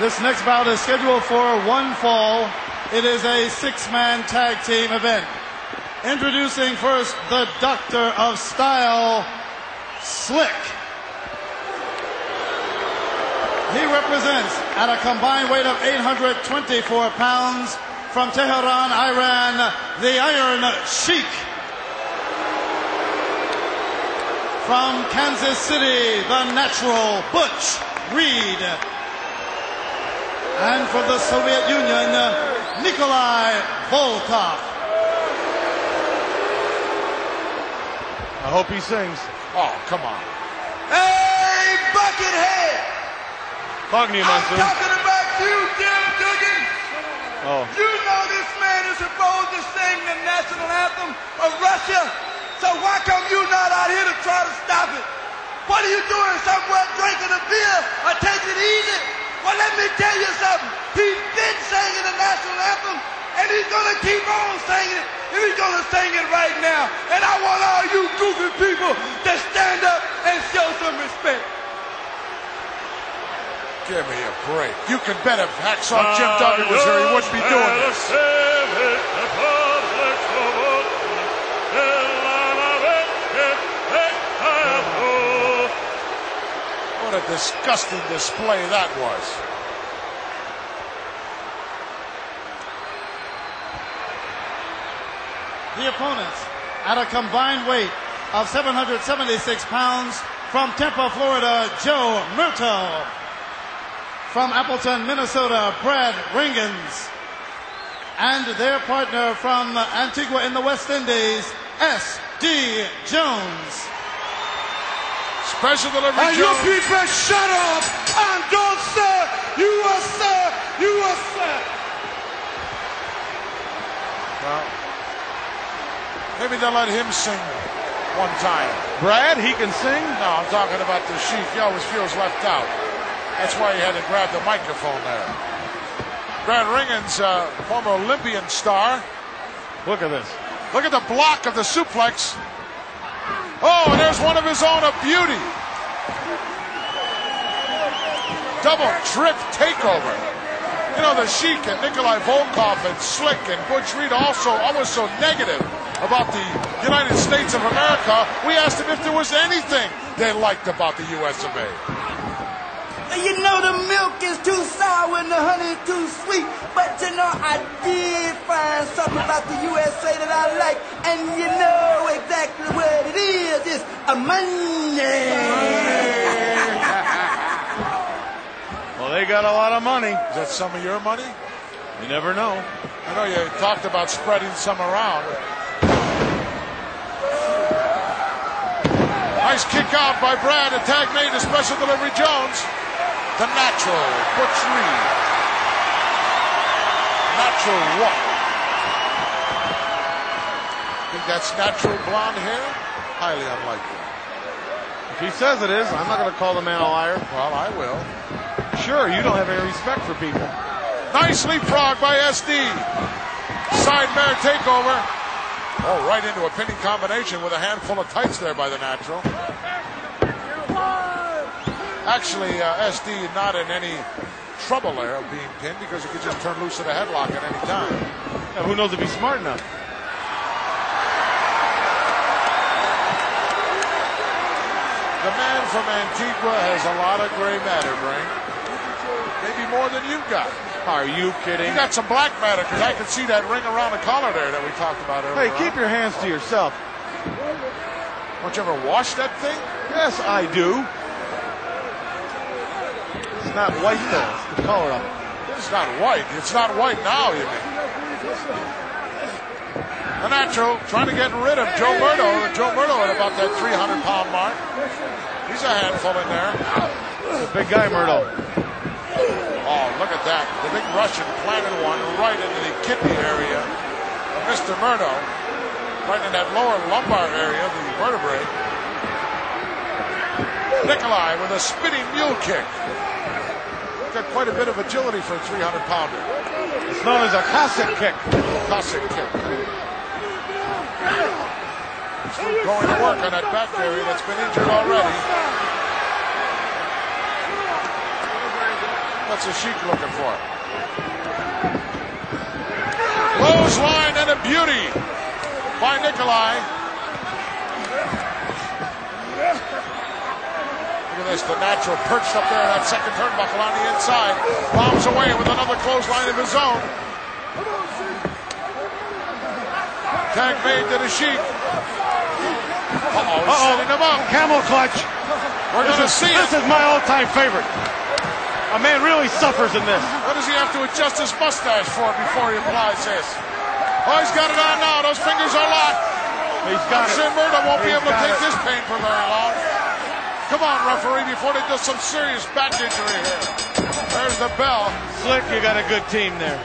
This next bout is scheduled for one fall. It is a six-man tag team event. Introducing first the Doctor of Style, Slick. He represents at a combined weight of 824 pounds from Tehran, Iran, the Iron Sheik. From Kansas City, the natural Butch Reed. And from the Soviet Union, Nikolai Volkoff. I hope he sings. Oh, come on. Hey, Buckethead! Talking to you, I'm Monsoon. talking about you, Jim Duggan. Oh. You know this man is supposed to sing the national anthem of Russia. So why come you not out here to try to stop it? What are you doing somewhere drinking a beer or taking it easy? Well, let me tell you something. He's been singing the national anthem, and he's gonna keep on singing it, and he's gonna sing it right now. And I want all you goofy people to stand up and show some respect. Give me a break. You can bet if Hacksaw Jim Duggan was here, he uh, wouldn't be doing uh, this. Uh, What a disgusting display that was. The opponents at a combined weight of 776 pounds from Tampa, Florida, Joe Mirto. From Appleton, Minnesota, Brad Rheingans. And their partner from Antigua in the West Indies, S.D. Jones. Special delivery And you people shut up and don't say you are sir, you are sir. Well, maybe they'll let him sing one time. Brad, he can sing? No, I'm talking about the Sheik. He always feels left out. That's why he had to grab the microphone there. Brad Rheingans, uh, former Olympian star. Look at this. Look at the block of the suplex. Oh, and there's one of his own, a beauty. Double trip takeover. You know, the Sheik and Nikolai Volkoff and Slick and Butch Reed also always so negative about the United States of America. We asked them if there was anything they liked about the US of A. You know the milk is too sour and the honey is too sweet, but you know I did find something about the USA that I like, and you know exactly what a money. Well, they got a lot of money. Is that some of your money? You never know. I know you talked about spreading some around. Nice kick out by Brad. A tag made to special delivery Jones. The natural Butch Reed. Natural what? Think that's natural blonde hair? Highly unlikely. If he says it is, I'm not going to call the man a liar. Well, I will. Sure, you don't have any respect for people. Nice leapfrog by SD. Side bear takeover. Oh, right into a pinning combination with a handful of tights there by the natural. Actually, uh, SD not in any trouble there of being pinned because he could just turn loose of the headlock at any time. Yeah, who knows if he's smart enough? The man from Antigua has a lot of gray matter, Brain. Maybe more than you've got. Are you kidding? You got some black matter because I can see that ring around the collar there that we talked about earlier. Hey, keep your hands to yourself. Don't you ever wash that thing? Yes, I do. It's not white though. It's the color of it. It's not white. It's not white now, you mean? The trying to get rid of Joe Mirto. Joe Mirto at about that 300 pound mark. He's a handful in there. It's a big guy, Mirto. Oh, look at that. The big Russian planted one right into the kidney area of Mr. Mirto. Right in that lower lumbar area of the vertebrae. Nikolai with a spinning mule kick. Got quite a bit of agility for a 300 pounder. It's known as a Cossack kick. Cossack kick. Still going to work on that back area that's been injured already. What's the Sheik looking for? Clothesline and a beauty by Nikolai. Look at this, the natural perched up there in that second turnbuckle on the inside. Bombs away with another clothesline of his own. Tag made to the Sheik. Uh-oh, he's setting him up. Camel clutch. We're going to see This it. is my all-time favorite. A man really suffers in this. What does he have to adjust his mustache for before he applies this? Oh, he's got it on now. Those fingers are locked. He's got it. Jim Mirto won't be able to take it. this pain for very long. Come on, referee, before they do some serious back injury here. There's the bell. Slick, you got a good team there.